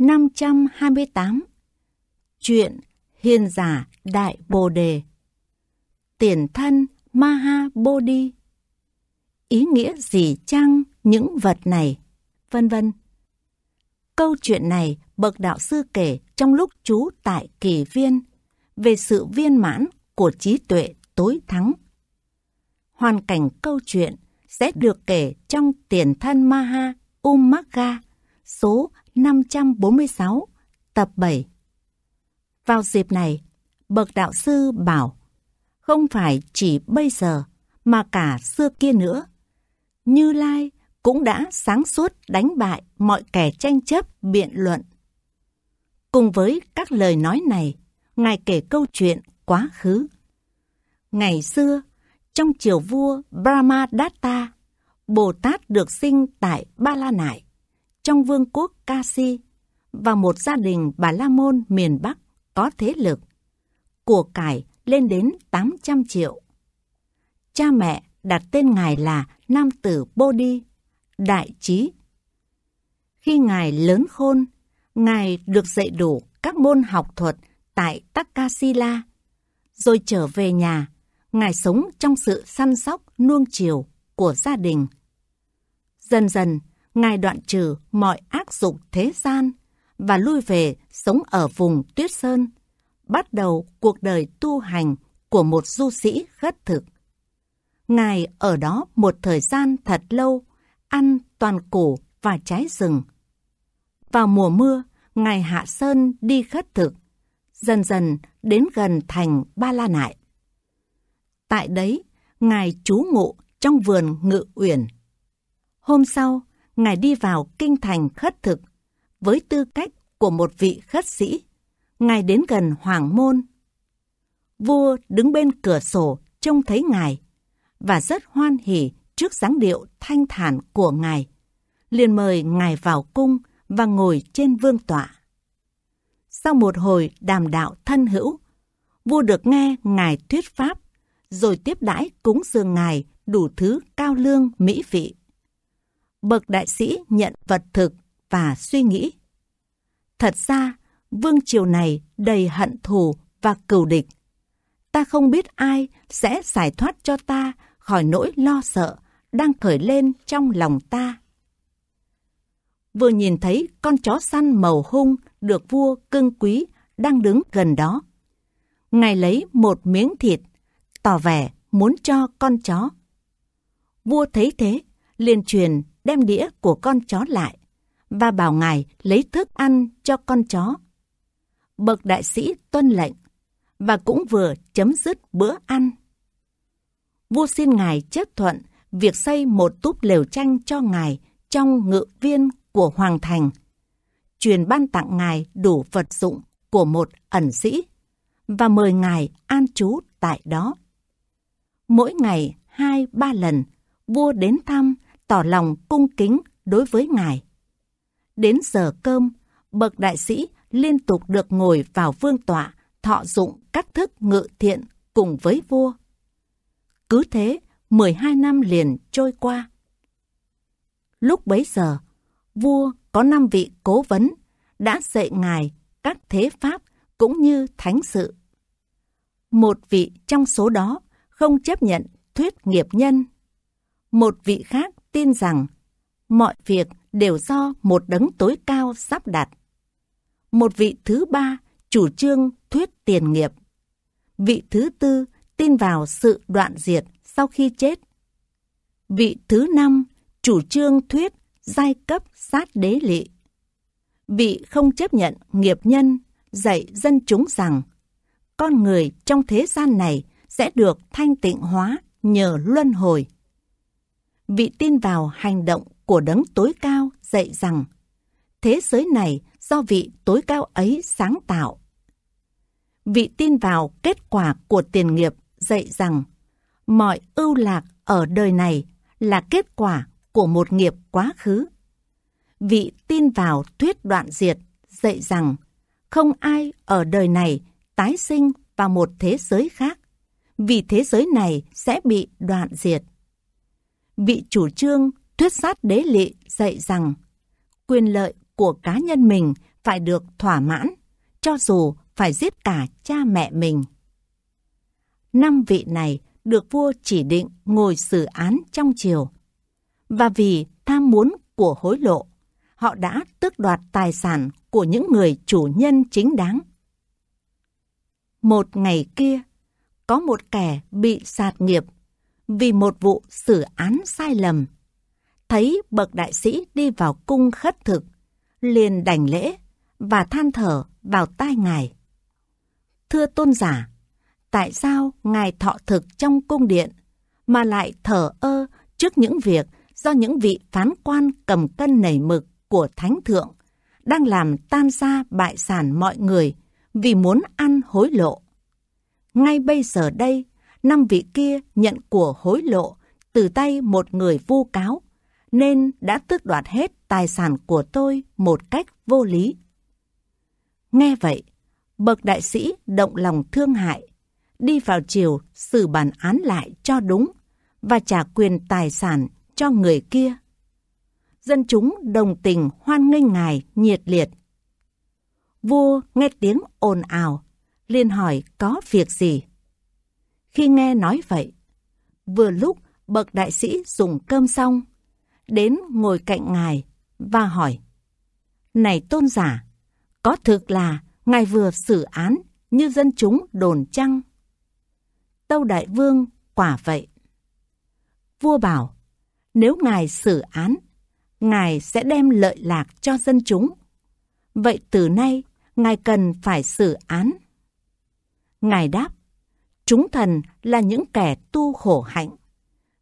528 Chuyện Hiền giả Đại Bồ Đề Tiền thân Maha Bodhi Ý nghĩa gì chăng những vật này? Vân vân. Câu chuyện này bậc đạo sư kể trong lúc trú tại kỳ viên về sự viên mãn của trí tuệ tối thắng. Hoàn cảnh câu chuyện sẽ được kể trong Tiền thân Maha Umaga số 546, tập 7. Vào dịp này, bậc đạo sư bảo, không phải chỉ bây giờ mà cả xưa kia nữa. Như Lai cũng đã sáng suốt đánh bại mọi kẻ tranh chấp biện luận. Cùng với các lời nói này, Ngài kể câu chuyện quá khứ. Ngày xưa, trong triều vua Brahmadatta, Bồ Tát được sinh tại Ba La Nại trong vương quốc Kasi và một gia đình Bà La Môn miền Bắc có thế lực. Của cải lên đến 800 triệu. Cha mẹ đặt tên ngài là Nam tử Bodhi, đại trí. Khi ngài lớn khôn, ngài được dạy đủ các môn học thuật tại Takasila, rồi trở về nhà, ngài sống trong sự săn sóc nuông chiều của gia đình. Dần dần, Ngài đoạn trừ mọi ác dục thế gian và lui về sống ở vùng Tuyết Sơn, bắt đầu cuộc đời tu hành của một du sĩ khất thực. Ngài ở đó một thời gian thật lâu, ăn toàn củ và trái rừng. Vào mùa mưa, Ngài Hạ Sơn đi khất thực, dần dần đến gần thành Ba La Nại. Tại đấy, Ngài trú ngụ trong vườn ngự uyển. Hôm sau, Ngài đi vào kinh thành khất thực với tư cách của một vị khất sĩ. Ngài đến gần Hoàng Môn. Vua đứng bên cửa sổ trông thấy Ngài và rất hoan hỉ trước dáng điệu thanh thản của Ngài. liền mời Ngài vào cung và ngồi trên vương tọa. Sau một hồi đàm đạo thân hữu, vua được nghe Ngài thuyết pháp, rồi tiếp đãi cúng dường Ngài đủ thứ cao lương mỹ vị bậc đại sĩ nhận vật thực và suy nghĩ. Thật ra, vương triều này đầy hận thù và cừu địch. Ta không biết ai sẽ giải thoát cho ta khỏi nỗi lo sợ đang khởi lên trong lòng ta. Vừa nhìn thấy con chó săn màu hung được vua cưng quý đang đứng gần đó. Ngài lấy một miếng thịt, tỏ vẻ muốn cho con chó. Vua thấy thế, liền truyền đem đĩa của con chó lại và bảo ngài lấy thức ăn cho con chó. Bậc đại sĩ tuân lệnh và cũng vừa chấm dứt bữa ăn. Vua xin ngài chấp thuận việc xây một túp lều tranh cho ngài trong ngự viên của Hoàng Thành, truyền ban tặng ngài đủ vật dụng của một ẩn sĩ và mời ngài an trú tại đó. Mỗi ngày hai ba lần, vua đến thăm tỏ lòng cung kính đối với ngài. Đến giờ cơm, bậc đại sĩ liên tục được ngồi vào vương tọa thọ dụng các thức ngự thiện cùng với vua. Cứ thế, 12 năm liền trôi qua. Lúc bấy giờ, vua có năm vị cố vấn đã dạy ngài các thế pháp cũng như thánh sự. Một vị trong số đó không chấp nhận thuyết nghiệp nhân. Một vị khác tin rằng mọi việc đều do một đấng tối cao sắp đặt. Một vị thứ ba chủ trương thuyết tiền nghiệp. Vị thứ tư tin vào sự đoạn diệt sau khi chết. Vị thứ năm chủ trương thuyết giai cấp sát đế lị. Vị không chấp nhận nghiệp nhân dạy dân chúng rằng con người trong thế gian này sẽ được thanh tịnh hóa nhờ luân hồi vị tin vào hành động của đấng tối cao dạy rằng thế giới này do vị tối cao ấy sáng tạo. Vị tin vào kết quả của tiền nghiệp dạy rằng mọi ưu lạc ở đời này là kết quả của một nghiệp quá khứ. Vị tin vào thuyết đoạn diệt dạy rằng không ai ở đời này tái sinh vào một thế giới khác, vì thế giới này sẽ bị đoạn diệt vị chủ trương thuyết sát đế lị dạy rằng quyền lợi của cá nhân mình phải phải được thỏa mãn, cho dù phải giết cả cha mẹ mình. Năm vị này được vua chỉ định ngồi xử án trong triều. Và vì tham muốn của hối lộ, họ đã tước đoạt tài sản của những người chủ nhân chính đáng. Một ngày kia, có một kẻ bị sạt nghiệp vì một vụ xử án sai lầm. Thấy bậc đại sĩ đi vào cung khất thực, liền đảnh lễ và than thở vào tai ngài. Thưa tôn giả, tại sao ngài thọ thực trong cung điện mà lại thở ơ trước những việc do những vị phán quan cầm cân nảy mực của thánh thượng đang làm tan ra bại sản mọi người vì muốn ăn hối lộ. Ngay bây giờ đây, năm vị kia nhận của hối lộ từ tay một người vu cáo, nên đã tước đoạt hết tài sản của tôi một cách vô lý. Nghe vậy, bậc đại sĩ động lòng thương hại, đi vào chiều xử bản án lại cho đúng và trả quyền tài sản cho người kia. Dân chúng đồng tình hoan nghênh ngài nhiệt liệt. Vua nghe tiếng ồn ào, liền hỏi có việc gì. Khi nghe nói vậy, vừa lúc bậc đại sĩ dùng cơm xong, đến ngồi cạnh ngài và hỏi Này tôn giả, có thực là ngài vừa xử án như dân chúng đồn chăng? Tâu Đại Vương quả vậy. Vua bảo, nếu ngài xử án, ngài sẽ đem lợi lạc cho dân chúng. Vậy từ nay, ngài cần phải xử án. Ngài đáp, chúng thần là những kẻ tu khổ hạnh.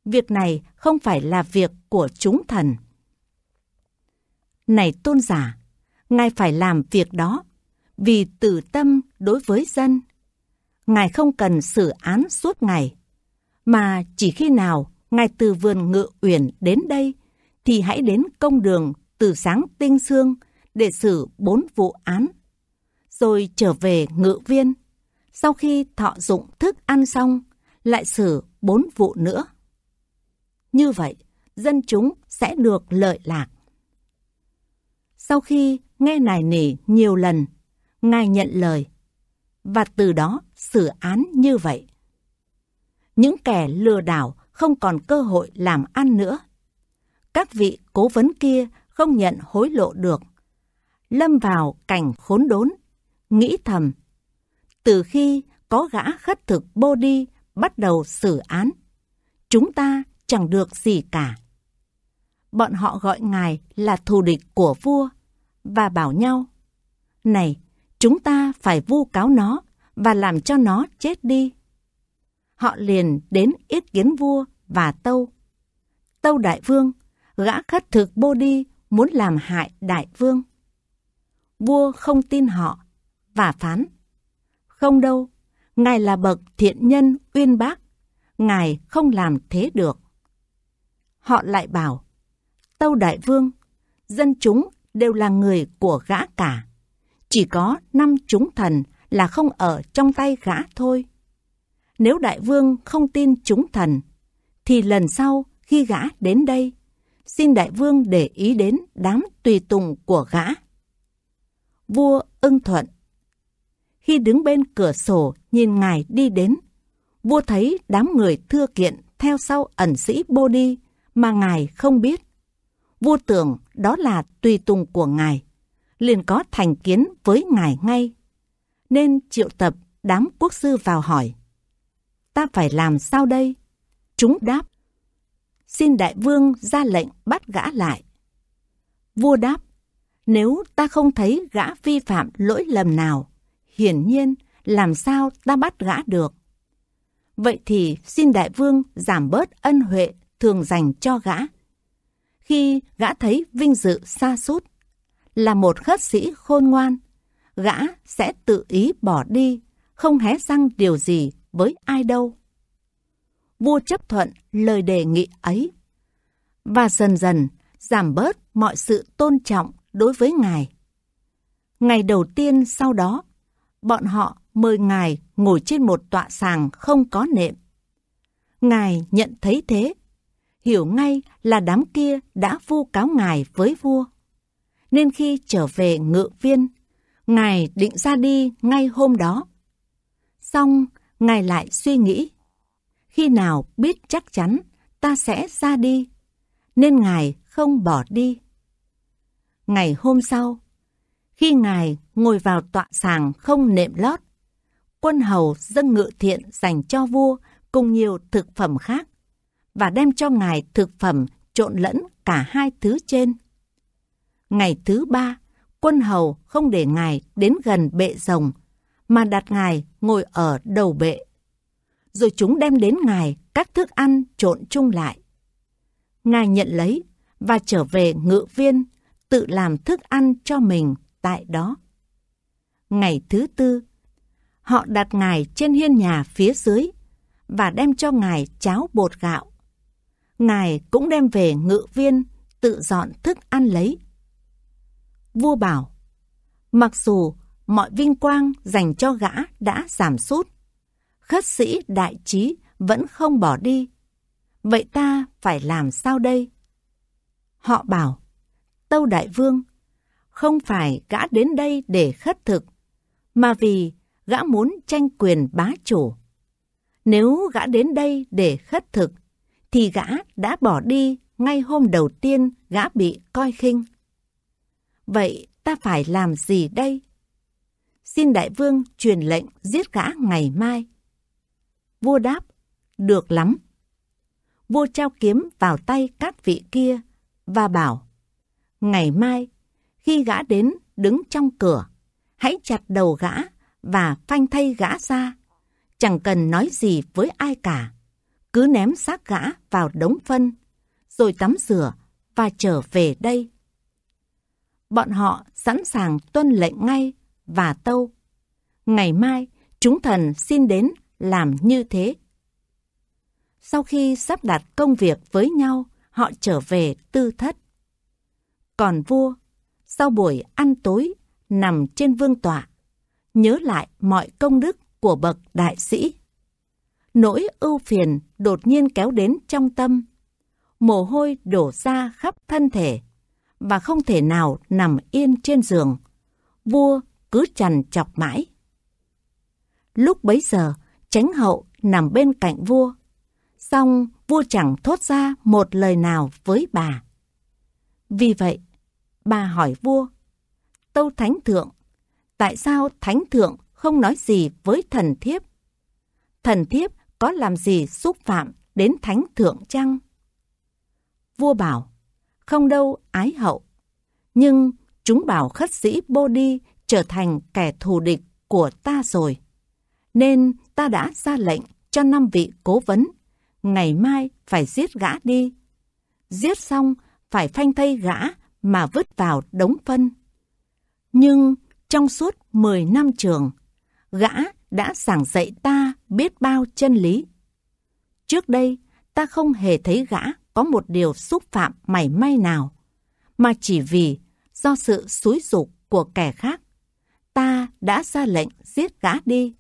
Việc này không phải là việc của chúng thần. Này tôn giả, ngài phải làm việc đó vì tử tâm đối với dân. Ngài không cần xử án suốt ngày, mà chỉ khi nào Ngài từ vườn ngự uyển đến đây, thì hãy đến công đường từ sáng tinh sương để xử bốn vụ án. Rồi trở về ngự viên, sau khi thọ dụng thức ăn xong, lại xử bốn vụ nữa. Như vậy, dân chúng sẽ được lợi lạc. Sau khi nghe nài nỉ nhiều lần, Ngài nhận lời, và từ đó xử án như vậy. Những kẻ lừa đảo không còn cơ hội làm ăn nữa. Các vị cố vấn kia không nhận hối lộ được. Lâm vào cảnh khốn đốn, nghĩ thầm. Từ khi có gã khất thực bô bắt đầu xử án, chúng ta chẳng được gì cả. Bọn họ gọi ngài là thù địch của vua và bảo nhau, Này, chúng ta phải vu cáo nó và làm cho nó chết đi. Họ liền đến yết kiến vua và Tâu. Tâu Đại Vương, gã khất thực bô muốn làm hại Đại Vương. Vua không tin họ và phán. Không đâu, Ngài là bậc thiện nhân uyên bác, Ngài không làm thế được. Họ lại bảo, Tâu Đại Vương, dân chúng đều là người của gã cả. Chỉ có năm chúng thần là không ở trong tay gã thôi. Nếu đại vương không tin chúng thần, thì lần sau khi gã đến đây, xin đại vương để ý đến đám tùy tùng của gã. Vua ưng thuận. Khi đứng bên cửa sổ nhìn ngài đi đến, vua thấy đám người thưa kiện theo sau ẩn sĩ bô đi mà ngài không biết. Vua tưởng đó là tùy tùng của ngài, liền có thành kiến với ngài ngay. Nên triệu tập đám quốc sư vào hỏi. Ta phải làm sao đây? Chúng đáp. Xin đại vương ra lệnh bắt gã lại. Vua đáp. Nếu ta không thấy gã vi phạm lỗi lầm nào, hiển nhiên làm sao ta bắt gã được. Vậy thì xin đại vương giảm bớt ân huệ thường dành cho gã. Khi gã thấy vinh dự xa sút là một khất sĩ khôn ngoan, gã sẽ tự ý bỏ đi, không hé răng điều gì với ai đâu. Vua chấp thuận lời đề nghị ấy và dần dần giảm bớt mọi sự tôn trọng đối với ngài. Ngày đầu tiên sau đó, bọn họ mời ngài ngồi trên một tọa sàng không có nệm. Ngài nhận thấy thế, hiểu ngay là đám kia đã vu cáo ngài với vua. Nên khi trở về ngự viên, Ngài định ra đi ngay hôm đó. Xong, Ngài lại suy nghĩ. Khi nào biết chắc chắn ta sẽ ra đi, nên Ngài không bỏ đi. Ngày hôm sau, khi Ngài ngồi vào tọa sàng không nệm lót, quân hầu dâng ngự thiện dành cho vua cùng nhiều thực phẩm khác và đem cho Ngài thực phẩm trộn lẫn cả hai thứ trên. Ngày thứ ba, quân hầu không để Ngài đến gần bệ rồng, mà đặt Ngài ngồi ở đầu bệ. Rồi chúng đem đến Ngài các thức ăn trộn chung lại. Ngài nhận lấy và trở về ngự viên, tự làm thức ăn cho mình tại đó. Ngày thứ tư, họ đặt Ngài trên hiên nhà phía dưới và đem cho Ngài cháo bột gạo. Ngài cũng đem về ngự viên, tự dọn thức ăn lấy. Vua bảo, mặc dù mọi vinh quang dành cho gã đã giảm sút, khất sĩ đại trí vẫn không bỏ đi. Vậy ta phải làm sao đây? Họ bảo, Tâu Đại Vương, không phải gã đến đây để khất thực, mà vì gã muốn tranh quyền bá chủ. Nếu gã đến đây để khất thực, thì gã đã bỏ đi ngay hôm đầu tiên gã bị coi khinh. Vậy ta phải làm gì đây? Xin đại vương truyền lệnh giết gã ngày mai. Vua đáp, được lắm. Vua trao kiếm vào tay các vị kia và bảo, ngày mai, khi gã đến đứng trong cửa, hãy chặt đầu gã và phanh thay gã ra. Chẳng cần nói gì với ai cả. Cứ ném xác gã vào đống phân, rồi tắm rửa và trở về đây. Bọn họ sẵn sàng tuân lệnh ngay và tâu. Ngày mai, chúng thần xin đến làm như thế. Sau khi sắp đặt công việc với nhau, họ trở về tư thất. Còn vua, sau buổi ăn tối, nằm trên vương tọa, nhớ lại mọi công đức của bậc đại sĩ. Nỗi ưu phiền đột nhiên kéo đến trong tâm, mồ hôi đổ ra khắp thân thể và không thể nào nằm yên trên giường. Vua cứ trằn chọc mãi. Lúc bấy giờ, tránh hậu nằm bên cạnh vua. Xong vua chẳng thốt ra một lời nào với bà. Vì vậy, bà hỏi vua, Tâu Thánh Thượng, tại sao Thánh Thượng không nói gì với thần thiếp? Thần thiếp có làm gì xúc phạm đến Thánh Thượng chăng? Vua bảo, không đâu ái hậu. Nhưng chúng bảo khất sĩ Bô Đi trở thành kẻ thù địch của ta rồi. Nên ta đã ra lệnh cho năm vị cố vấn, ngày mai phải giết gã đi. Giết xong phải phanh thây gã mà vứt vào đống phân. Nhưng trong suốt 10 năm trường, gã đã giảng dạy ta biết bao chân lý. Trước đây, ta không hề thấy gã có một điều xúc phạm mảy may nào, mà chỉ vì do sự xúi dục của kẻ khác, ta đã ra lệnh giết gã đi.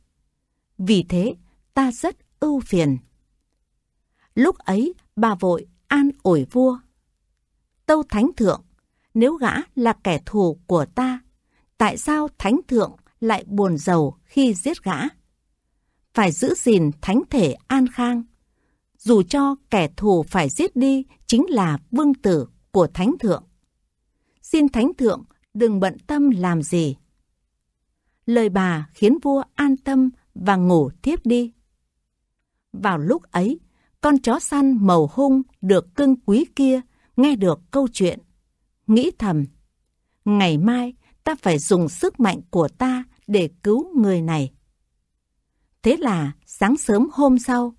Vì thế, ta rất ưu phiền. Lúc ấy, bà vội an ủi vua. Tâu Thánh Thượng, nếu gã là kẻ thù của ta, tại sao Thánh Thượng lại buồn giàu khi giết gã? Phải giữ gìn thánh thể an khang, dù cho kẻ thù phải giết đi chính là vương tử của Thánh Thượng. Xin Thánh Thượng đừng bận tâm làm gì. Lời bà khiến vua an tâm và ngủ tiếp đi. Vào lúc ấy, con chó săn màu hung được cưng quý kia nghe được câu chuyện. Nghĩ thầm, ngày mai ta phải dùng sức mạnh của ta để cứu người này. Thế là sáng sớm hôm sau,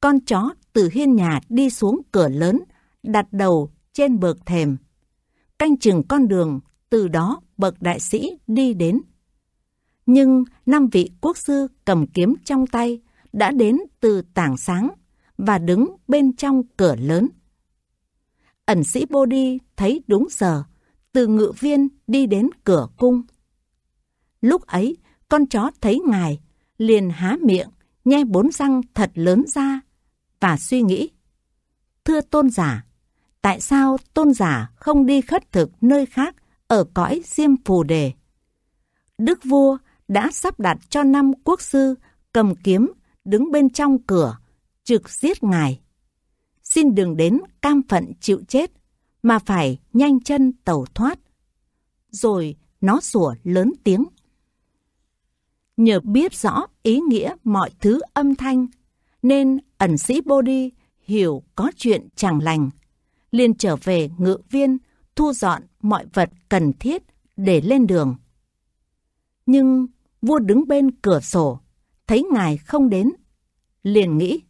con chó từ hiên nhà đi xuống cửa lớn, đặt đầu trên bậc thềm. Canh chừng con đường, từ đó bậc đại sĩ đi đến. Nhưng năm vị quốc sư cầm kiếm trong tay đã đến từ tảng sáng và đứng bên trong cửa lớn. Ẩn sĩ Bô Đi thấy đúng giờ, từ ngự viên đi đến cửa cung. Lúc ấy, con chó thấy ngài, liền há miệng, nhe bốn răng thật lớn ra và suy nghĩ. Thưa tôn giả, tại sao tôn giả không đi khất thực nơi khác ở cõi diêm phù đề? đức vua đã sắp đặt cho năm quốc sư cầm kiếm đứng bên trong cửa, trực giết ngài. Xin đừng đến cam phận chịu chết, mà phải nhanh chân tẩu thoát. Rồi nó sủa lớn tiếng. Nhờ biết rõ ý nghĩa mọi thứ âm thanh, nên ẩn sĩ Bodhi hiểu có chuyện chẳng lành. liền trở về ngự viên, thu dọn mọi vật cần thiết để lên đường. Nhưng vua đứng bên cửa sổ, thấy ngài không đến. Liền nghĩ,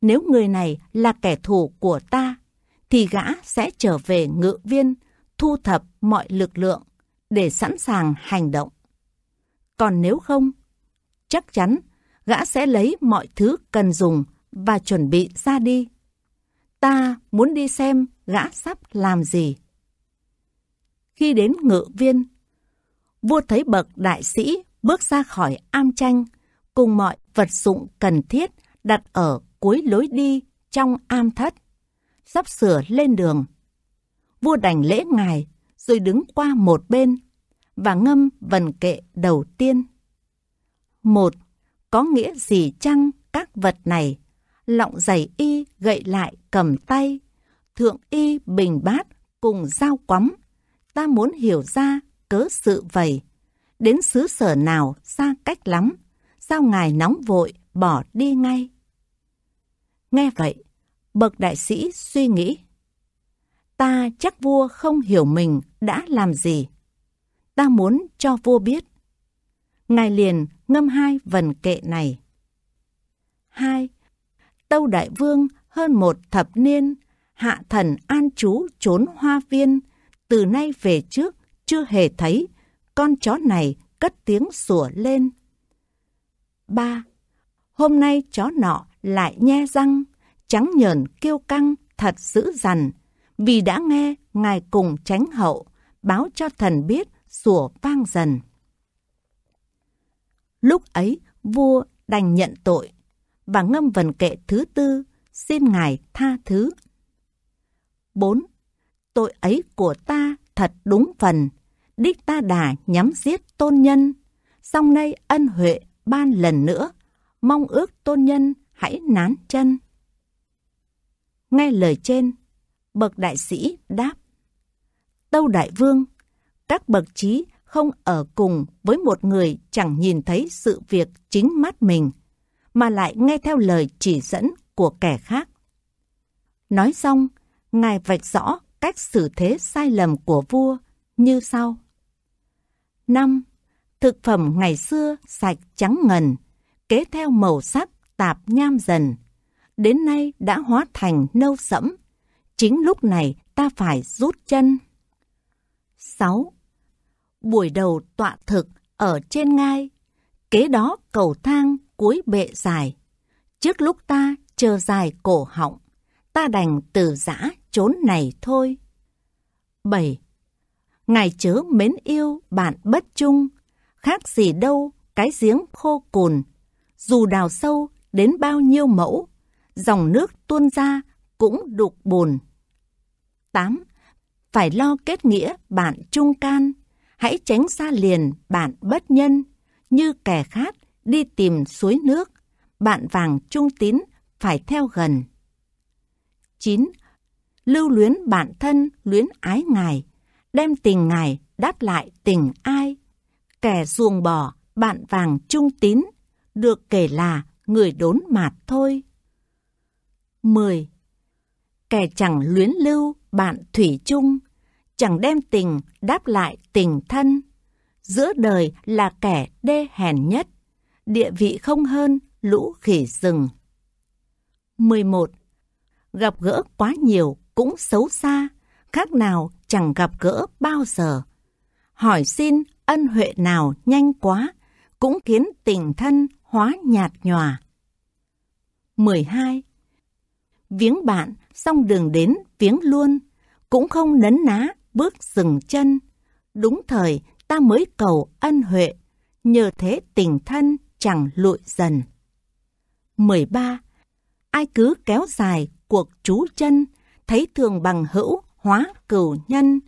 nếu người này là kẻ thù của ta, thì gã sẽ trở về ngự viên, thu thập mọi lực lượng để sẵn sàng hành động. Còn nếu không, chắc chắn gã sẽ lấy mọi thứ cần dùng và chuẩn bị ra đi. Ta muốn đi xem gã sắp làm gì. Khi đến ngự viên, vua thấy bậc đại sĩ bước ra khỏi am tranh cùng mọi vật dụng cần thiết đặt ở cuối lối đi trong am thất, sắp sửa lên đường. Vua đành lễ ngài rồi đứng qua một bên và ngâm vần kệ đầu tiên. Một, có nghĩa gì chăng các vật này? Lọng giày y gậy lại cầm tay, thượng y bình bát cùng dao quắm. Ta muốn hiểu ra cớ sự vậy. Đến xứ sở nào xa cách lắm, sao ngài nóng vội bỏ đi ngay? Nghe vậy, bậc đại sĩ suy nghĩ. Ta chắc vua không hiểu mình đã làm gì. Ta muốn cho vua biết. Ngài liền ngâm hai vần kệ này. Hai, Tâu Đại Vương hơn một thập niên, hạ thần an trú trốn hoa viên, từ nay về trước chưa hề thấy con chó này cất tiếng sủa lên. Ba, Hôm nay chó nọ lại nhe răng, trắng nhờn kêu căng thật dữ dằn, vì đã nghe ngài cùng tránh hậu, báo cho thần biết sủa vang dần. Lúc ấy, vua đành nhận tội và ngâm vần kệ thứ tư, xin ngài tha thứ. 4. Tội ấy của ta thật đúng phần, đích ta đà nhắm giết tôn nhân, song nay ân huệ ban lần nữa, mong ước tôn nhân hãy nán chân. Nghe lời trên, bậc đại sĩ đáp. Tâu đại vương, các bậc trí không ở cùng với một người chẳng nhìn thấy sự việc chính mắt mình, mà lại nghe theo lời chỉ dẫn của kẻ khác. Nói xong, Ngài vạch rõ cách xử thế sai lầm của vua như sau. 5. Thực phẩm ngày xưa sạch trắng ngần, kế theo màu sắc tạp nham dần, đến nay đã hóa thành nâu sẫm. Chính lúc này ta phải rút chân. 6. Buổi đầu tọa thực ở trên ngai, kế đó cầu thang cuối bệ dài. Trước lúc ta chờ dài cổ họng, ta đành từ giã trốn này thôi. 7. Ngài chớ mến yêu bạn bất chung, khác gì đâu cái giếng khô cùn, dù đào sâu đến bao nhiêu mẫu, dòng nước tuôn ra cũng đục bùn. 8. Phải lo kết nghĩa bạn trung can, hãy tránh xa liền bạn bất nhân, như kẻ khát đi tìm suối nước, bạn vàng trung tín phải theo gần. 9. Lưu luyến bản thân, luyến ái ngài, đem tình ngài đáp lại tình ai. Kẻ ruồng bỏ, bạn vàng trung tín, được kể là người đốn mạt thôi. 10. Kẻ chẳng luyến lưu, bạn thủy chung, chẳng đem tình đáp lại tình thân. Giữa đời là kẻ đê hèn nhất, địa vị không hơn lũ khỉ rừng. 11. Gặp gỡ quá nhiều cũng xấu xa, khác nào chẳng gặp gỡ bao giờ. Hỏi xin ân huệ nào nhanh quá, cũng khiến tình thân hóa nhạt nhòa. 12. Viếng bạn xong đường đến viếng luôn, cũng không nấn ná bước dừng chân. Đúng thời ta mới cầu ân huệ, nhờ thế tình thân chẳng lụi dần. 13. Ai cứ kéo dài cuộc trú chân, thấy thường bằng hữu hóa cửu nhân.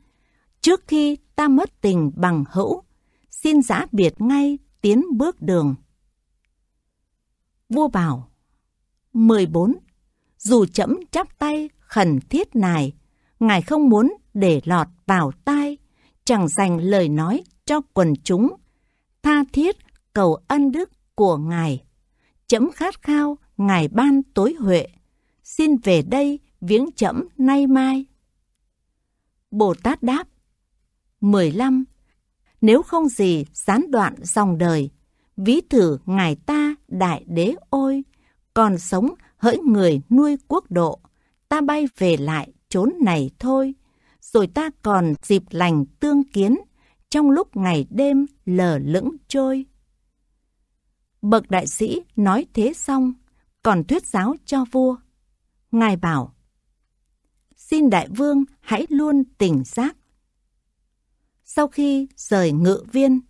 Trước khi ta mất tình bằng hữu, xin giã biệt ngay tiến bước đường. Vua bảo 14. Dù chấm chắp tay khẩn thiết nài, ngài không muốn để lọt vào tai, chẳng dành lời nói cho quần chúng, tha thiết cầu ân đức của ngài. Chấm khát khao ngài ban tối huệ, xin về đây viếng chấm nay mai. Bồ Tát đáp 15. Nếu không gì gián đoạn dòng đời, ví thử ngài ta đại đế ôi, còn sống hỡi người nuôi quốc độ, ta bay về lại chốn này thôi, rồi ta còn dịp lành tương kiến trong lúc ngày đêm lờ lững trôi. Bậc đại sĩ nói thế xong, còn thuyết giáo cho vua. Ngài bảo, xin đại vương hãy luôn tỉnh giác. Sau khi rời ngự viên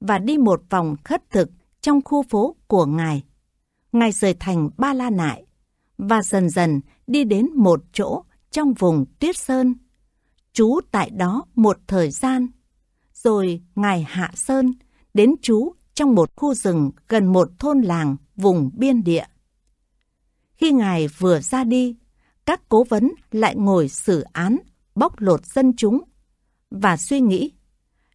và đi một vòng khất thực trong khu phố của ngài, ngài rời thành Ba La Nại và dần dần đi đến một chỗ trong vùng Tuyết Sơn. Trú tại đó một thời gian, rồi ngài hạ sơn đến trú trong một khu rừng gần một thôn làng vùng biên địa. Khi ngài vừa ra đi, các cố vấn lại ngồi xử án, bóc lột dân chúng và suy nghĩ,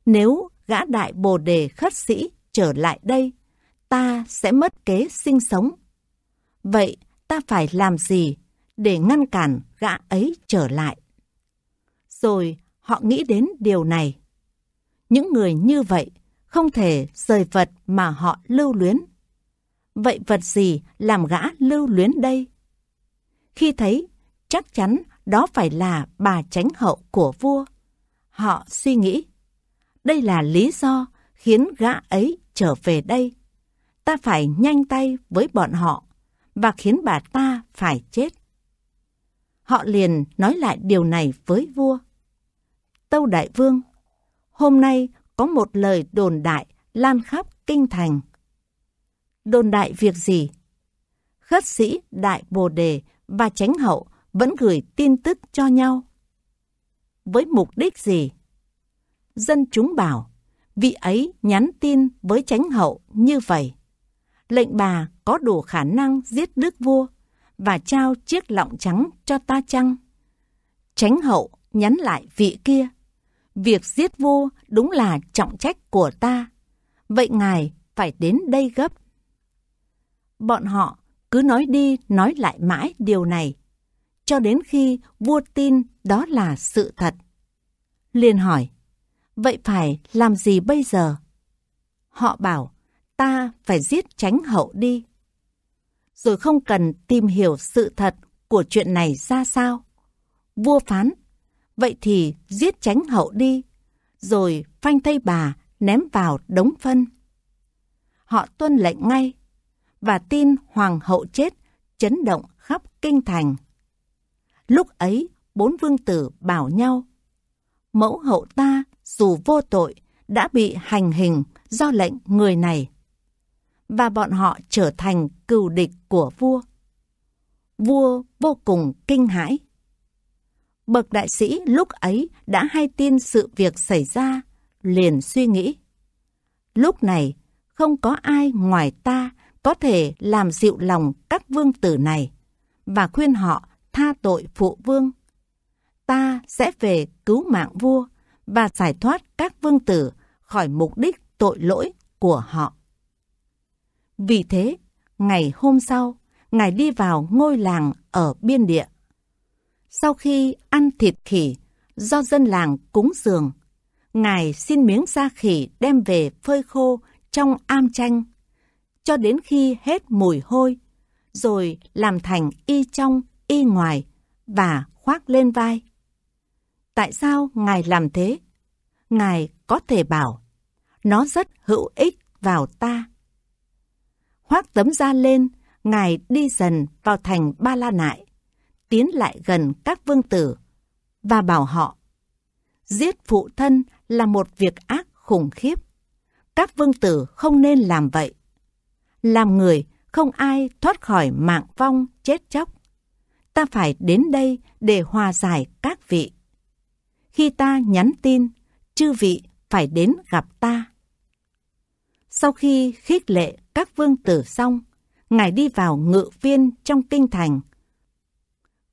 nếu gã đại bồ đề khất sĩ trở lại đây, ta sẽ mất kế sinh sống. Vậy ta phải làm gì để ngăn cản gã ấy trở lại? Rồi họ nghĩ đến điều này. Những người như vậy không thể rời vật mà họ lưu luyến. Vậy vật gì làm gã lưu luyến đây? Khi thấy chắc chắn đó phải là bà tránh hậu của vua, họ suy nghĩ, đây là lý do khiến gã ấy trở về đây. Ta phải nhanh tay với bọn họ và khiến bà ta phải chết. Họ liền nói lại điều này với vua. Tâu Đại Vương, hôm nay có một lời đồn đại lan khắp kinh thành. Đồn đại việc gì? Khất sĩ Đại Bồ Đề và Chánh Hậu vẫn gửi tin tức cho nhau. Với mục đích gì? Dân chúng bảo, vị ấy nhắn tin với Chánh Hậu như vậy. Lệnh bà có đủ khả năng giết đức vua và trao chiếc lọng trắng cho ta chăng? tránh Hậu nhắn lại vị kia việc giết vua đúng là trọng trách của ta. Vậy ngài phải đến đây gấp. Bọn họ cứ nói đi nói lại mãi điều này, cho đến khi vua tin đó là sự thật. liền hỏi, vậy phải làm gì bây giờ? Họ bảo, ta phải giết tránh hậu đi. Rồi không cần tìm hiểu sự thật của chuyện này ra sao. Vua phán Vậy thì giết tránh hậu đi, rồi phanh thây bà ném vào đống phân. Họ tuân lệnh ngay, và tin hoàng hậu chết chấn động khắp kinh thành. Lúc ấy, bốn vương tử bảo nhau, mẫu hậu ta dù vô tội đã bị hành hình do lệnh người này. Và bọn họ trở thành cừu địch của vua. Vua vô cùng kinh hãi. Bậc đại sĩ lúc ấy đã hay tin sự việc xảy ra, liền suy nghĩ. Lúc này, không có ai ngoài ta có thể làm dịu lòng các vương tử này và khuyên họ tha tội phụ vương. Ta sẽ về cứu mạng vua và giải thoát các vương tử khỏi mục đích tội lỗi của họ. Vì thế, ngày hôm sau, Ngài đi vào ngôi làng ở biên địa sau khi ăn thịt khỉ do dân làng cúng dường, Ngài xin miếng da khỉ đem về phơi khô trong am chanh, cho đến khi hết mùi hôi, rồi làm thành y trong, y ngoài và khoác lên vai. Tại sao Ngài làm thế? Ngài có thể bảo, nó rất hữu ích vào ta hoác tấm da lên, Ngài đi dần vào thành Ba La Nại tiến lại gần các vương tử và bảo họ giết phụ thân là một việc ác khủng khiếp. Các vương tử không nên làm vậy. Làm người không ai thoát khỏi mạng vong chết chóc. Ta phải đến đây để hòa giải các vị. Khi ta nhắn tin, chư vị phải đến gặp ta. Sau khi khích lệ các vương tử xong, Ngài đi vào ngự viên trong kinh thành.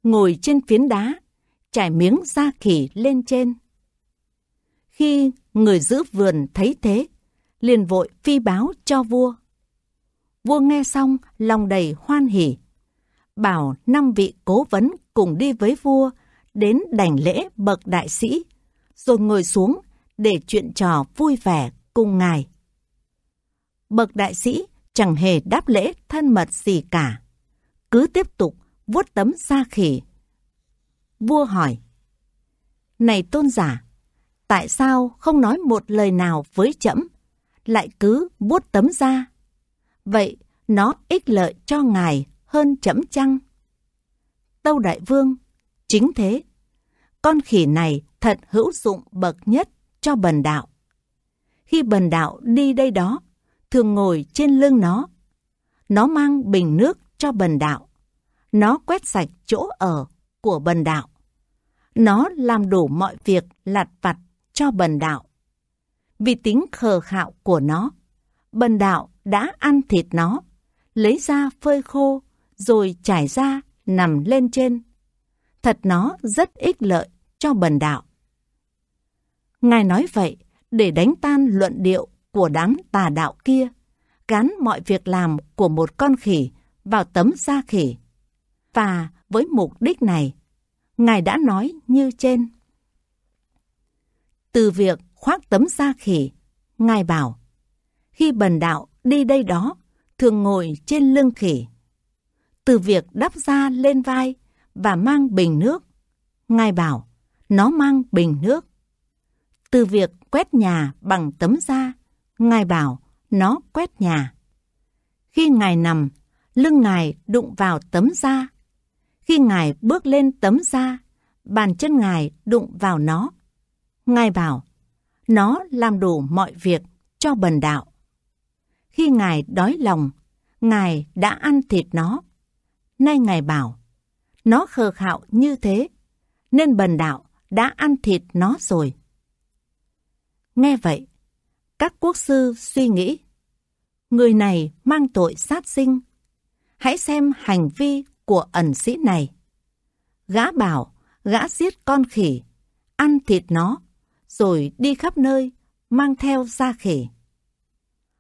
Ngồi trên phiến đá, trải miếng da khỉ lên trên. Khi người giữ vườn thấy thế, liền vội phi báo cho vua. Vua nghe xong lòng đầy hoan hỉ, bảo năm vị cố vấn cùng đi với vua đến đảnh lễ bậc đại sĩ, rồi ngồi xuống để chuyện trò vui vẻ cùng ngài. Bậc đại sĩ chẳng hề đáp lễ thân mật gì cả, cứ tiếp tục vuốt tấm da khỉ. Vua hỏi, Này tôn giả, tại sao không nói một lời nào với trẫm lại cứ vuốt tấm da? Vậy nó ích lợi cho ngài hơn trẫm chăng? Tâu Đại Vương, chính thế, con khỉ này thật hữu dụng bậc nhất cho bần đạo. Khi bần đạo đi đây đó, thường ngồi trên lưng nó. Nó mang bình nước cho bần đạo. Nó quét sạch chỗ ở của bần đạo. Nó làm đủ mọi việc lặt vặt cho bần đạo. Vì tính khờ khạo của nó, bần đạo đã ăn thịt nó, lấy ra phơi khô, rồi trải ra nằm lên trên. Thật nó rất ích lợi cho bần đạo. Ngài nói vậy để đánh tan luận điệu của đám tà đạo kia, gắn mọi việc làm của một con khỉ vào tấm da khỉ. Và với mục đích này, Ngài đã nói như trên. Từ việc khoác tấm da khỉ, Ngài bảo, khi bần đạo đi đây đó, thường ngồi trên lưng khỉ. Từ việc đắp da lên vai và mang bình nước, Ngài bảo, nó mang bình nước. Từ việc quét nhà bằng tấm da, Ngài bảo nó quét nhà. Khi Ngài nằm, lưng Ngài đụng vào tấm da. Khi Ngài bước lên tấm da, bàn chân Ngài đụng vào nó. Ngài bảo, nó làm đủ mọi việc cho bần đạo. Khi Ngài đói lòng, Ngài đã ăn thịt nó. Nay Ngài bảo, nó khờ khạo như thế, nên bần đạo đã ăn thịt nó rồi. Nghe vậy, các quốc sư suy nghĩ, người này mang tội sát sinh. Hãy xem hành vi của ẩn sĩ này. Gã bảo, gã giết con khỉ, ăn thịt nó, rồi đi khắp nơi, mang theo da khỉ.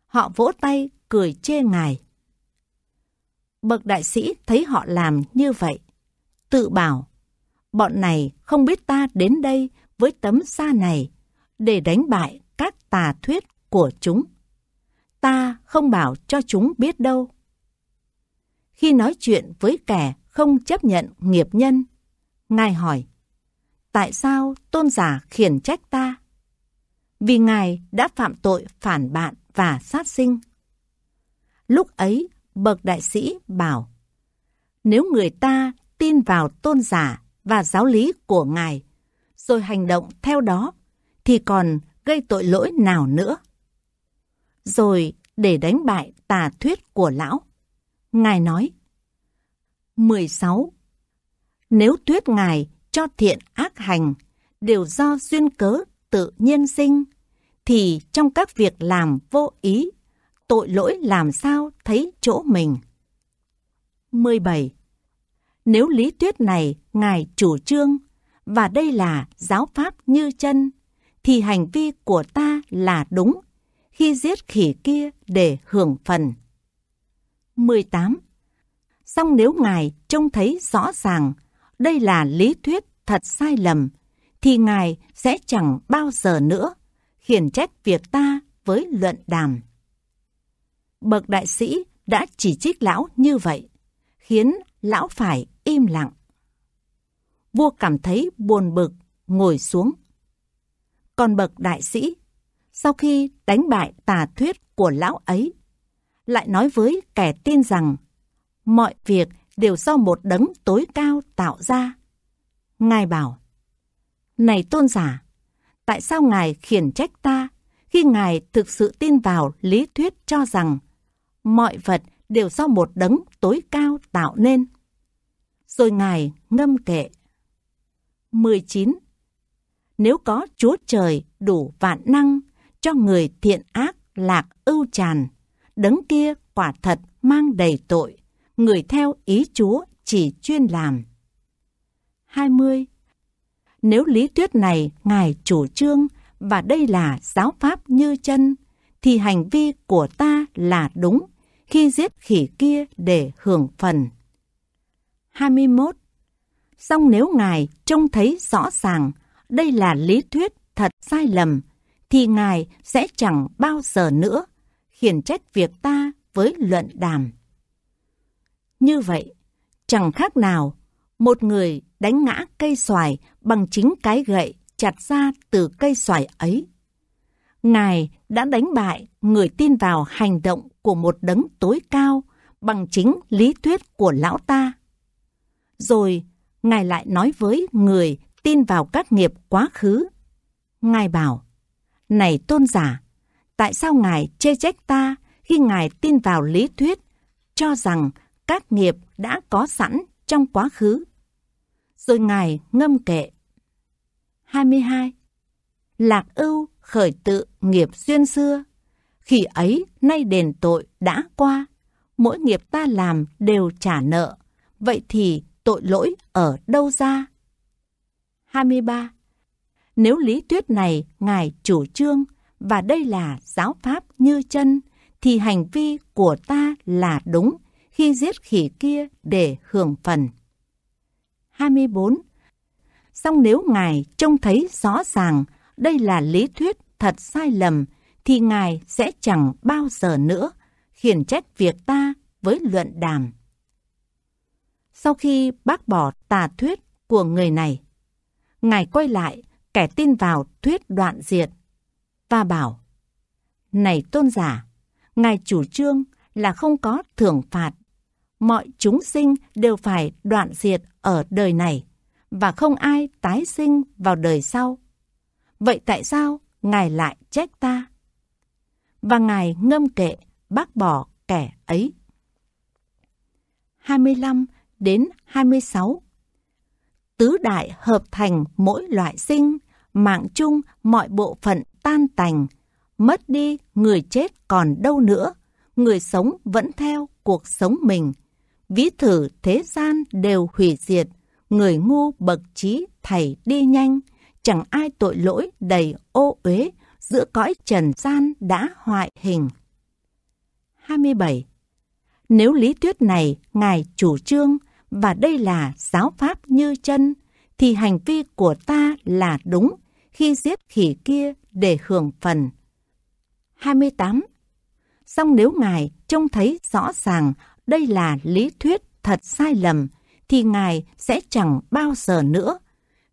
Họ vỗ tay cười chê ngài. Bậc đại sĩ thấy họ làm như vậy, tự bảo, bọn này không biết ta đến đây với tấm da này để đánh bại các tà thuyết của chúng. Ta không bảo cho chúng biết đâu. Khi nói chuyện với kẻ không chấp nhận nghiệp nhân, Ngài hỏi, tại sao tôn giả khiển trách ta? Vì Ngài đã phạm tội phản bạn và sát sinh. Lúc ấy, bậc đại sĩ bảo, nếu người ta tin vào tôn giả và giáo lý của Ngài, rồi hành động theo đó, thì còn gây tội lỗi nào nữa? Rồi để đánh bại tà thuyết của lão, Ngài nói, 16. Nếu thuyết Ngài cho thiện ác hành đều do duyên cớ tự nhiên sinh, thì trong các việc làm vô ý, tội lỗi làm sao thấy chỗ mình. 17. Nếu lý thuyết này Ngài chủ trương, và đây là giáo pháp như chân, thì hành vi của ta là đúng khi giết khỉ kia để hưởng phần. 18. Song nếu Ngài trông thấy rõ ràng đây là lý thuyết thật sai lầm, thì Ngài sẽ chẳng bao giờ nữa khiển trách việc ta với luận đàm. Bậc đại sĩ đã chỉ trích lão như vậy, khiến lão phải im lặng. Vua cảm thấy buồn bực, ngồi xuống. Còn bậc đại sĩ, sau khi đánh bại tà thuyết của lão ấy, lại nói với kẻ tin rằng mọi việc đều do một đấng tối cao tạo ra. Ngài bảo, Này tôn giả, tại sao Ngài khiển trách ta khi Ngài thực sự tin vào lý thuyết cho rằng mọi vật đều do một đấng tối cao tạo nên? Rồi Ngài ngâm kệ. 19. Nếu có Chúa Trời đủ vạn năng cho người thiện ác lạc ưu tràn, đấng kia quả thật mang đầy tội, người theo ý Chúa chỉ chuyên làm. 20. Nếu lý thuyết này Ngài chủ trương và đây là giáo pháp như chân, thì hành vi của ta là đúng khi giết khỉ kia để hưởng phần. 21. Song nếu Ngài trông thấy rõ ràng đây là lý thuyết thật sai lầm, thì Ngài sẽ chẳng bao giờ nữa khiển trách việc ta với luận đàm. Như vậy, chẳng khác nào một người đánh ngã cây xoài bằng chính cái gậy chặt ra từ cây xoài ấy. Ngài đã đánh bại người tin vào hành động của một đấng tối cao bằng chính lý thuyết của lão ta. Rồi, Ngài lại nói với người tin vào các nghiệp quá khứ. Ngài bảo, này tôn giả, tại sao Ngài chê trách ta khi Ngài tin vào lý thuyết, cho rằng các nghiệp đã có sẵn trong quá khứ? Rồi Ngài ngâm kệ. 22. Lạc ưu khởi tự nghiệp duyên xưa, khi ấy nay đền tội đã qua, mỗi nghiệp ta làm đều trả nợ, vậy thì tội lỗi ở đâu ra? 23. Nếu lý thuyết này Ngài chủ trương và đây là giáo pháp như chân, thì hành vi của ta là đúng khi giết khỉ kia để hưởng phần. 24. Song nếu Ngài trông thấy rõ ràng đây là lý thuyết thật sai lầm, thì Ngài sẽ chẳng bao giờ nữa khiển trách việc ta với luận đàm. Sau khi bác bỏ tà thuyết của người này, Ngài quay lại kẻ tin vào thuyết đoạn diệt và bảo Này tôn giả, Ngài chủ trương là không có thưởng phạt. Mọi chúng sinh đều phải đoạn diệt ở đời này và không ai tái sinh vào đời sau. Vậy tại sao Ngài lại trách ta? Và Ngài ngâm kệ bác bỏ kẻ ấy. 25 đến 26 Tứ đại hợp thành mỗi loại sinh, mạng chung mọi bộ phận tan tành, mất đi người chết còn đâu nữa, người sống vẫn theo cuộc sống mình. Ví thử thế gian đều hủy diệt, người ngu bậc trí thầy đi nhanh, chẳng ai tội lỗi đầy ô uế giữa cõi trần gian đã hoại hình. 27. Nếu lý thuyết này Ngài chủ trương và đây là giáo pháp như chân, thì hành vi của ta là đúng khi giết khỉ kia để hưởng phần. 28. Song nếu Ngài trông thấy rõ ràng đây là lý thuyết thật sai lầm, thì Ngài sẽ chẳng bao giờ nữa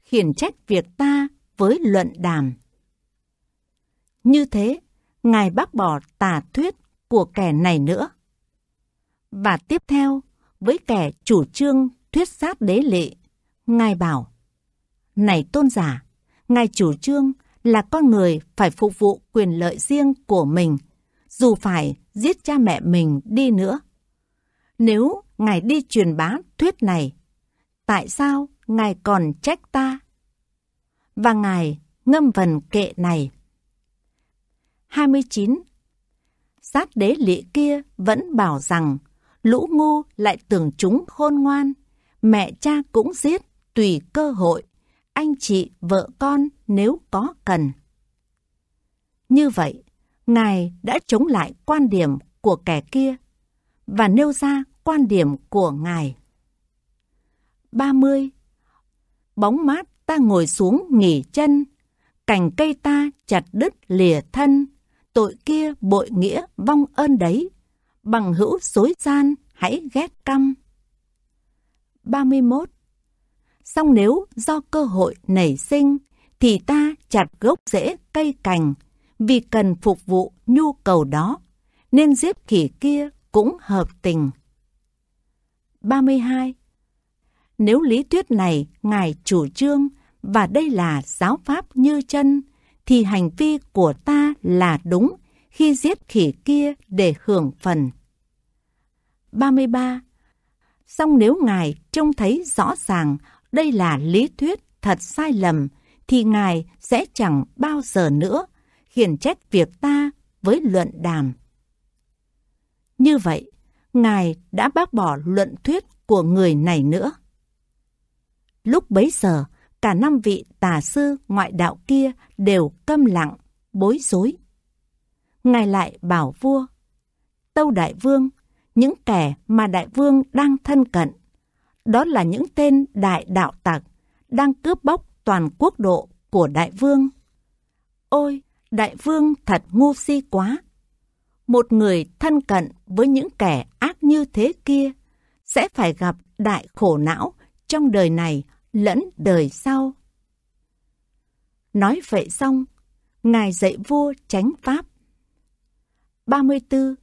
khiển trách việc ta với luận đàm. Như thế, Ngài bác bỏ tà thuyết của kẻ này nữa. Và tiếp theo, với kẻ chủ trương thuyết sát đế lệ, Ngài bảo, Này tôn giả, Ngài chủ trương là con người phải phục vụ quyền lợi riêng của mình, dù phải giết cha mẹ mình đi nữa. Nếu Ngài đi truyền bá thuyết này, tại sao Ngài còn trách ta? Và Ngài ngâm vần kệ này. 29. Sát đế lị kia vẫn bảo rằng lũ ngu lại tưởng chúng khôn ngoan, mẹ cha cũng giết tùy cơ hội, anh chị, vợ con nếu có cần. Như vậy, Ngài đã chống lại quan điểm của kẻ kia và nêu ra quan điểm của Ngài. 30. Bóng mát ta ngồi xuống nghỉ chân, cành cây ta chặt đứt lìa thân, tội kia bội nghĩa vong ơn đấy, bằng hữu dối gian hãy ghét căm. 31. song nếu do cơ hội nảy sinh, thì ta chặt gốc rễ cây cành, vì cần phục vụ nhu cầu đó, nên giết khỉ kia cũng hợp tình. 32. Nếu lý thuyết này Ngài chủ trương và đây là giáo pháp như chân, thì hành vi của ta là đúng khi giết khỉ kia để hưởng phần. 33. Song nếu Ngài trông thấy rõ ràng đây là lý thuyết thật sai lầm, thì Ngài sẽ chẳng bao giờ nữa khiển trách việc ta với luận đàm. Như vậy, Ngài đã bác bỏ luận thuyết của người này nữa. Lúc bấy giờ, cả năm vị tà sư ngoại đạo kia đều câm lặng, bối rối. Ngài lại bảo vua, Tâu Đại Vương, những kẻ mà Đại Vương đang thân cận, đó là những tên đại đạo tặc đang cướp bóc toàn quốc độ của Đại Vương. Ôi, Đại Vương thật ngu si quá! Một người thân cận với những kẻ ác như thế kia sẽ phải gặp đại khổ não trong đời này lẫn đời sau. Nói vậy xong, Ngài dạy vua tránh pháp. 34.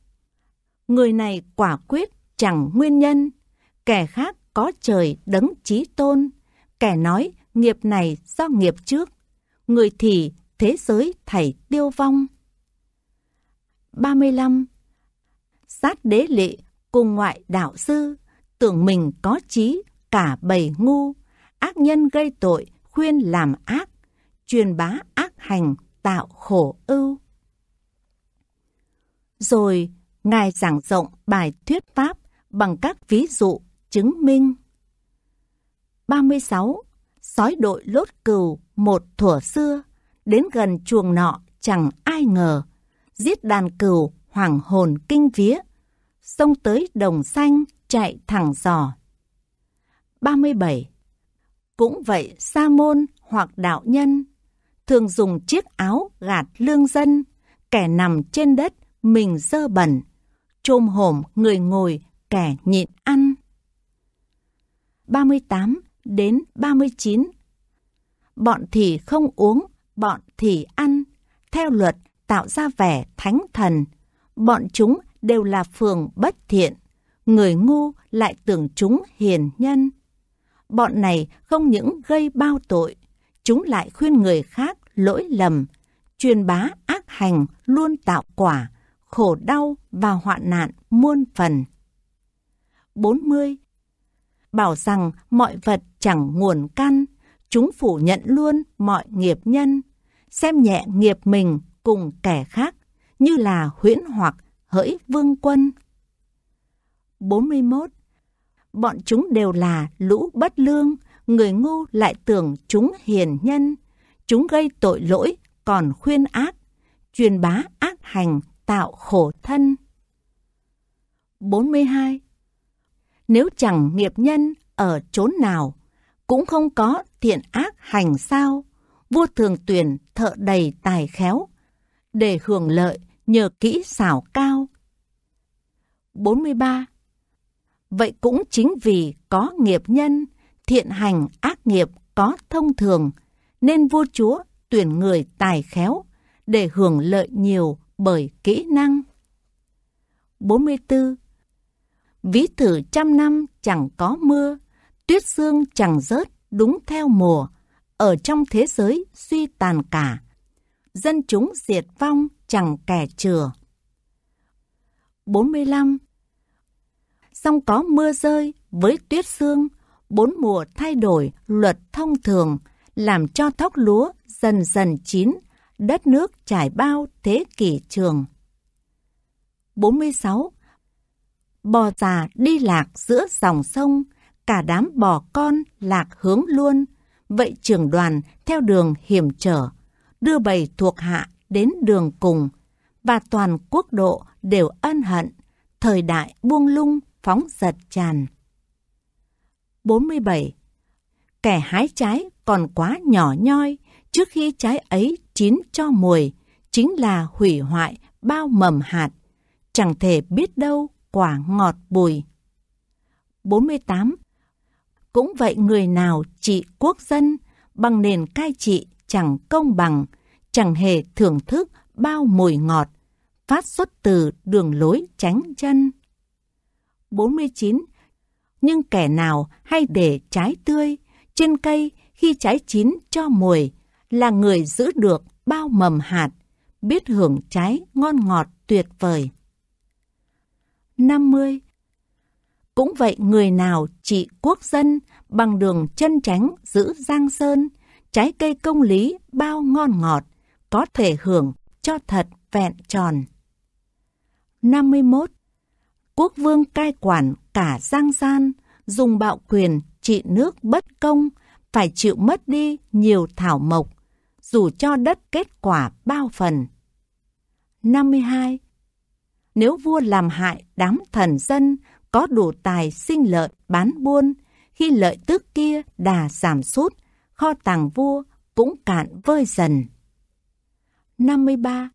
Người này quả quyết chẳng nguyên nhân, kẻ khác có trời đấng trí tôn, kẻ nói nghiệp này do nghiệp trước, người thì thế giới thảy tiêu vong. 35. Sát đế lệ cùng ngoại đạo sư, tưởng mình có trí, cả bầy ngu, ác nhân gây tội, khuyên làm ác, truyền bá ác hành, tạo khổ ưu. Rồi, Ngài giảng rộng bài thuyết pháp bằng các ví dụ, chứng minh. 36. Sói đội lốt cừu một thuở xưa, đến gần chuồng nọ chẳng ai ngờ, giết đàn cừu hoàng hồn kinh vía, xông tới đồng xanh chạy thẳng giò. 37. Cũng vậy sa môn hoặc đạo nhân thường dùng chiếc áo gạt lương dân, kẻ nằm trên đất mình dơ bẩn, trôm hổm người ngồi kẻ nhịn ăn. 38 đến 39 Bọn thì không uống, bọn thì ăn, theo luật tạo ra vẻ thánh thần. Bọn chúng đều là phường bất thiện, người ngu lại tưởng chúng hiền nhân. Bọn này không những gây bao tội, chúng lại khuyên người khác lỗi lầm, truyền bá ác hành luôn tạo quả, khổ đau và hoạn nạn muôn phần. 40. Bảo rằng mọi vật chẳng nguồn căn, chúng phủ nhận luôn mọi nghiệp nhân, xem nhẹ nghiệp mình cùng kẻ khác như là huyễn hoặc hỡi vương quân. 41. Bọn chúng đều là lũ bất lương, người ngu lại tưởng chúng hiền nhân, chúng gây tội lỗi còn khuyên ác, truyền bá ác hành tạo khổ thân. 42. Nếu chẳng nghiệp nhân ở chốn nào, cũng không có thiện ác hành sao, vua thường tuyển thợ đầy tài khéo, để hưởng lợi nhờ kỹ xảo cao. 43. Vậy cũng chính vì có nghiệp nhân, thiện hành ác nghiệp có thông thường, nên vua chúa tuyển người tài khéo để hưởng lợi nhiều bởi kỹ năng. 44. Ví thử trăm năm chẳng có mưa, tuyết sương chẳng rớt đúng theo mùa, ở trong thế giới suy tàn cả. Dân chúng diệt vong chẳng kẻ chừa. 45. Song có mưa rơi với tuyết sương, bốn mùa thay đổi luật thông thường, làm cho thóc lúa dần dần chín, đất nước trải bao thế kỷ trường. 46. Bò già đi lạc giữa dòng sông, cả đám bò con lạc hướng luôn, vậy trưởng đoàn theo đường hiểm trở, đưa bầy thuộc hạ đến đường cùng, và toàn quốc độ đều ân hận, thời đại buông lung phóng giật tràn. 47. Kẻ hái trái còn quá nhỏ nhoi, trước khi trái ấy chín cho mùi, chính là hủy hoại bao mầm hạt, chẳng thể biết đâu quả ngọt bùi. 48. Cũng vậy người nào trị quốc dân bằng nền cai trị chẳng công bằng, chẳng hề thưởng thức bao mùi ngọt, phát xuất từ đường lối tránh chân. 49. Nhưng kẻ nào hay để trái tươi trên cây khi trái chín cho mùi là người giữ được bao mầm hạt, biết hưởng trái ngon ngọt tuyệt vời. 50. Cũng vậy người nào trị quốc dân bằng đường chân tránh giữ giang sơn, trái cây công lý bao ngon ngọt, có thể hưởng cho thật vẹn tròn. 51. Quốc vương cai quản cả giang gian, dùng bạo quyền trị nước bất công, phải chịu mất đi nhiều thảo mộc, dù cho đất kết quả bao phần. 52. Nếu vua làm hại đám thần dân, có đủ tài sinh lợi bán buôn, khi lợi tức kia đà giảm sút, kho tàng vua cũng cạn vơi dần. 53.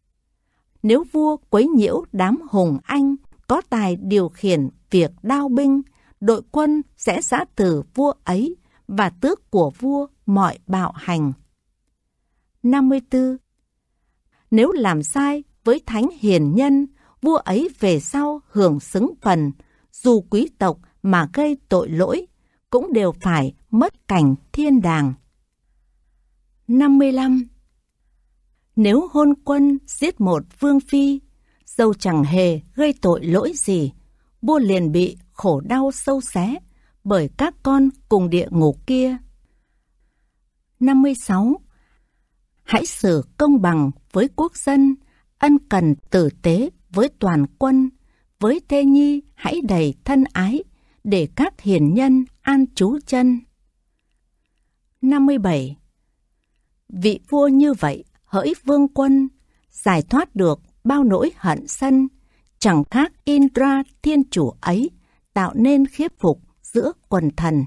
Nếu vua quấy nhiễu đám hùng anh có tài điều khiển việc đao binh, đội quân sẽ giã từ vua ấy và tước của vua mọi bạo hành. 54. Nếu làm sai với thánh hiền nhân, vua ấy về sau hưởng xứng phần, dù quý tộc mà gây tội lỗi, cũng đều phải mất cảnh thiên đàng. 55. Nếu hôn quân giết một vương phi, dâu chẳng hề gây tội lỗi gì, vua liền bị khổ đau sâu xé bởi các con cùng địa ngục kia. 56. Hãy xử công bằng với quốc dân, ân cần tử tế với toàn quân, với thê nhi hãy đầy thân ái, để các hiền nhân an trú chân. 57. Vị vua như vậy, hỡi vương quân, giải thoát được bao nỗi hận sân, chẳng khác Indra thiên chủ ấy tạo nên khiếp phục giữa quần thần.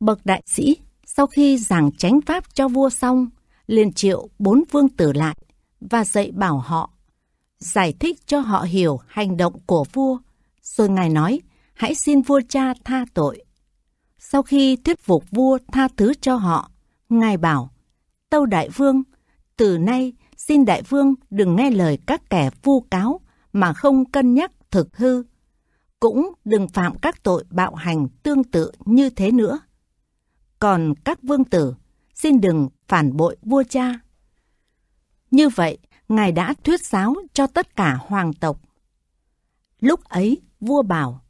Bậc đại sĩ sau khi giảng chánh pháp cho vua xong, liền triệu bốn vương tử lại và dạy bảo họ, giải thích cho họ hiểu hành động của vua, rồi ngài nói hãy xin vua cha tha tội. Sau khi thuyết phục vua tha thứ cho họ, ngài bảo, Tâu Đại Vương, từ nay xin Đại Vương đừng nghe lời các kẻ vu cáo mà không cân nhắc thực hư. Cũng đừng phạm các tội bạo hành tương tự như thế nữa. Còn các vương tử, xin đừng phản bội vua cha. Như vậy, Ngài đã thuyết giáo cho tất cả hoàng tộc. Lúc ấy, vua bảo,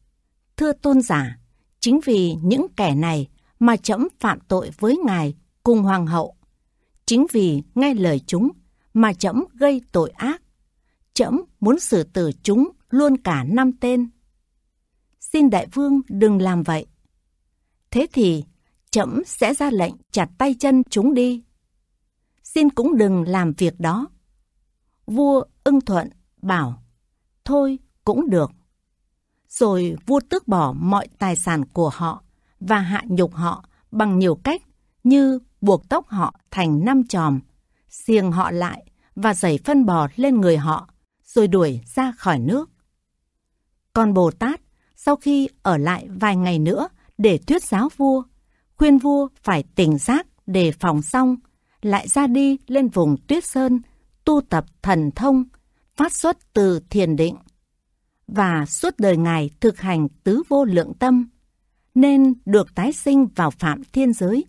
Thưa tôn giả, chính vì những kẻ này mà trẫm phạm tội với Ngài cùng hoàng hậu. Chính vì nghe lời chúng mà trẫm gây tội ác. Trẫm muốn xử tử chúng luôn cả năm tên. Xin đại vương đừng làm vậy. Thế thì trẫm sẽ ra lệnh chặt tay chân chúng đi. Xin cũng đừng làm việc đó. Vua ưng thuận bảo, thôi cũng được. Rồi vua tước bỏ mọi tài sản của họ và hạ nhục họ bằng nhiều cách như buộc tóc họ thành năm tròm, xiềng họ lại và dày phân bò lên người họ, rồi đuổi ra khỏi nước. Còn Bồ Tát, sau khi ở lại vài ngày nữa để thuyết giáo vua, khuyên vua phải tỉnh giác đề phòng xong, lại ra đi lên vùng tuyết sơn, tu tập thần thông, phát xuất từ thiền định. Và suốt đời Ngài thực hành tứ vô lượng tâm, nên được tái sinh vào phạm thiên giới.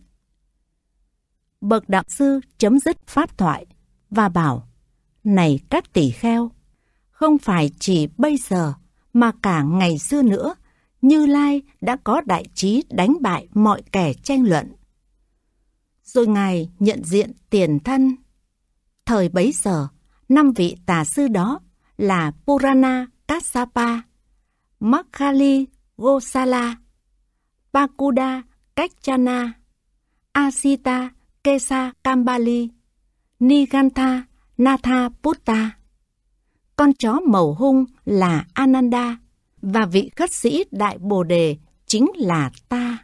Bậc đạo sư chấm dứt pháp thoại và bảo, Này các tỷ kheo, không phải chỉ bây giờ mà cả ngày xưa nữa, như Lai đã có đại trí đánh bại mọi kẻ tranh luận. Rồi Ngài nhận diện tiền thân. Thời bấy giờ, năm vị tà sư đó là Purana Kassapa, Makhali Gosala, Pakuda Kachana, Asita Kesa Kambali, Nigantha Natha Putta. Con chó màu hung là Ananda và vị khất sĩ Đại Bồ Đề chính là ta.